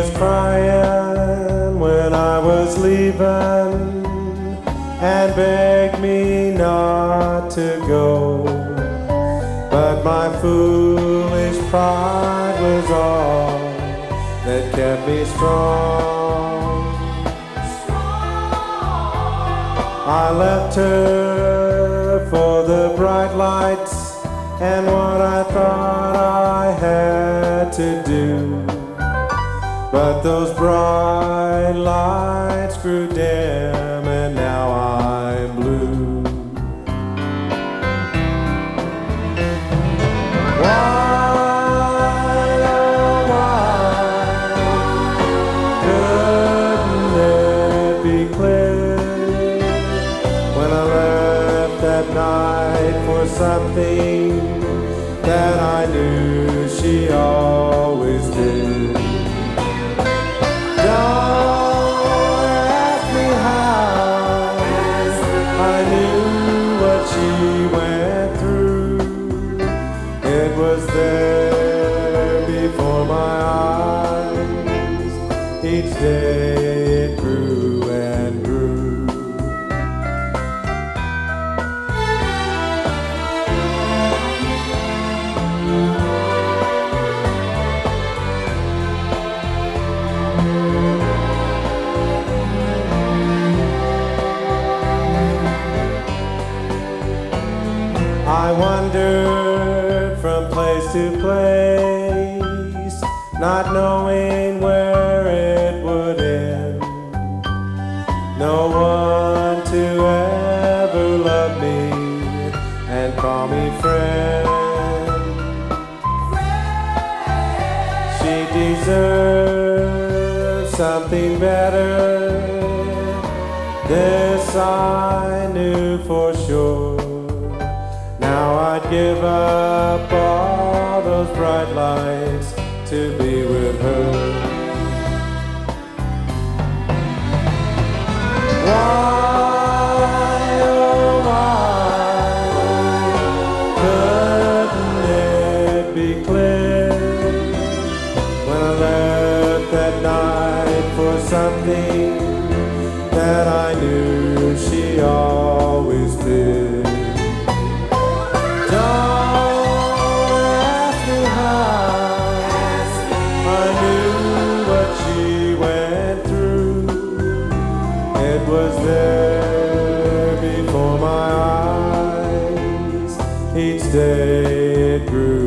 was crying when I was leaving and begged me not to go. But my foolish pride was all that kept me strong. I left her for the bright lights and what I thought I had to do. But those bright lights grew dim and now I'm blue. Why, oh why couldn't it be clear when I left that night for something that I knew she always did? It was there before my eyes. Each day it grew and grew. I place to place, not knowing where it would end. No one to ever love me and call me friend. She deserves something better. This I knew for sure. Now I'd give up bright lights to be with her. Why, oh It was there before my eyes. Each day it grew.